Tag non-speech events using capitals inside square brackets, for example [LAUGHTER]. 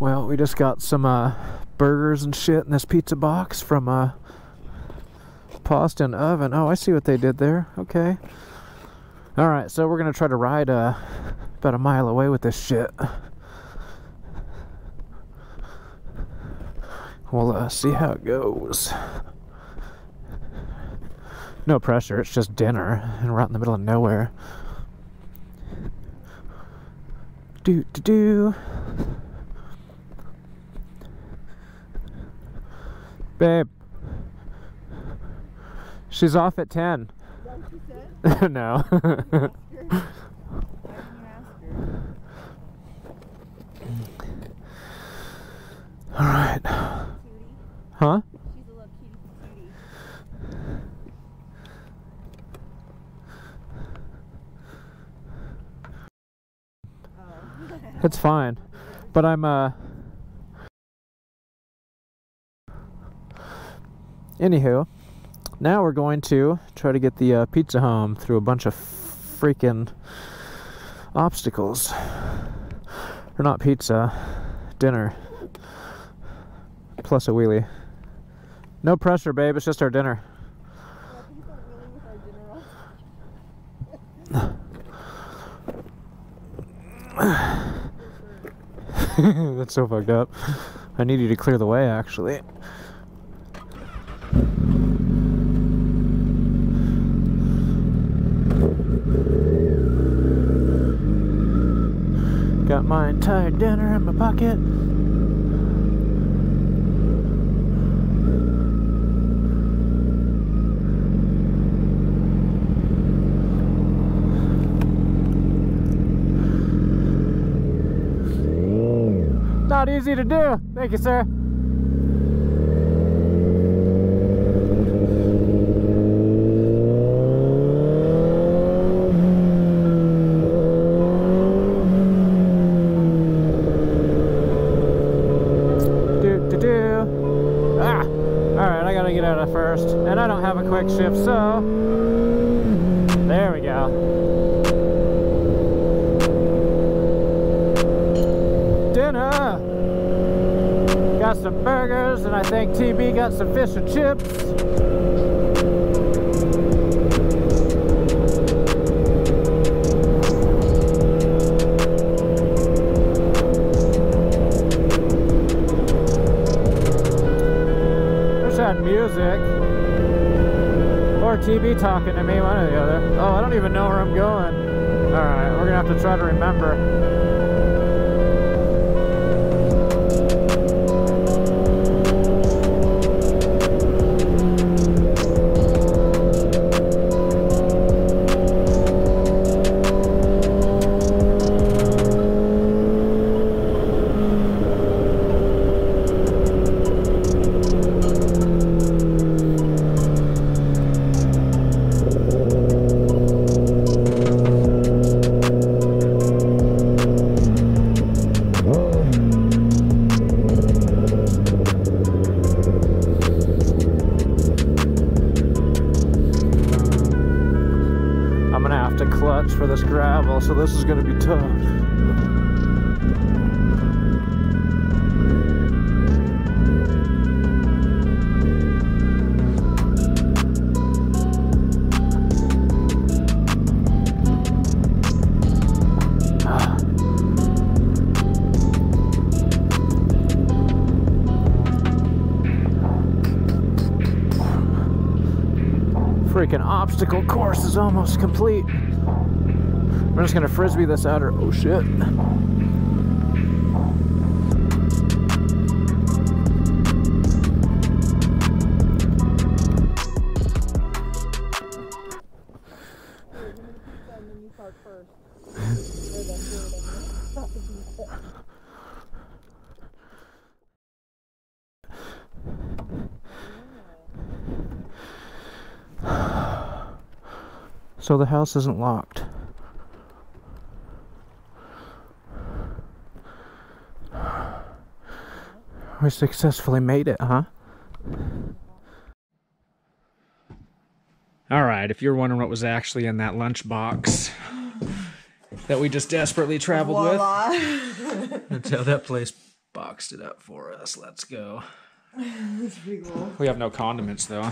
Well, we just got some uh, burgers and shit in this pizza box from uh, Boston Oven. Oh, I see what they did there. Okay. All right, so we're gonna try to ride uh, about a mile away with this shit. We'll uh, see how it goes. No pressure. It's just dinner, and we're out in the middle of nowhere. Do do do. Babe. She's off at 10. [LAUGHS] no. All right. Huh? She's a little cutie cutie. It's fine. But I'm uh Anywho, now we're going to try to get the uh, pizza home through a bunch of freaking obstacles. Or not pizza, dinner. Plus a wheelie. No pressure, babe. It's just our dinner. [LAUGHS] That's so fucked up. I need you to clear the way, actually. Entire dinner in my pocket. Not easy to do. Thank you, sir. Do, do, do. Ah! Alright, I gotta get out of first. And I don't have a quick shift, so. There we go. dinner. Got some burgers, and I think TB got some fish and chips. TB talking to me, one or the other. Oh, I don't even know where I'm going. Alright, we're gonna have to try to remember. For this gravel, so this is gonna be tough. Freaking obstacle course is almost complete. We're just gonna frisbee this out or Oh shit. I'm. [SIGHS] So the house isn't locked. We successfully made it, huh? All right, if you're wondering what was actually in that lunchbox that we just desperately traveled with, that's [LAUGHS] how that place boxed it up for us. Let's go. [LAUGHS] That's pretty cool. We have no condiments though.